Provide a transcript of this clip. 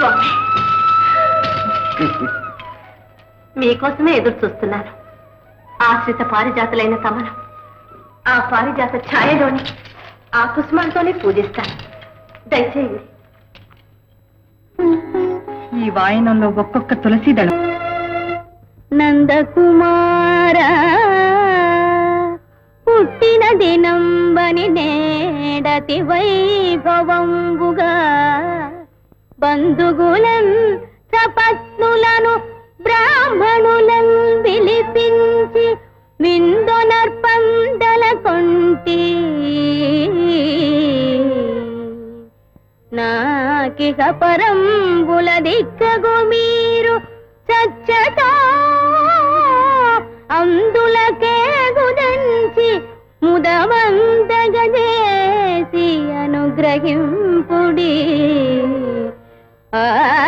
స్వామి. మీకోసమే ఎదురు చూస్తున్నాను. ఆశ్రిత పారిజాతులైన తమను. ఆ పారిజాత ఛాయలోని ఆ కుసుమాలతోనే పూజిస్తాను. దయచేయండి. ఈ వాయనంలో ఒక్కొక్క తులసి దళం. నందకుమార పుట్టిన దినంబని నేడతి వైభవంబుగా బంధుగులం సపత్నులను బ్రాహ్మణులం పిలిపించి విందునర్పందల కొంటి. నాకిక పరంబుల దిక్కగు మీరు చచ్చతో అందులకే గుదంచి ముదమందగదేసి అనుగ్రహింపుడీ. 哎！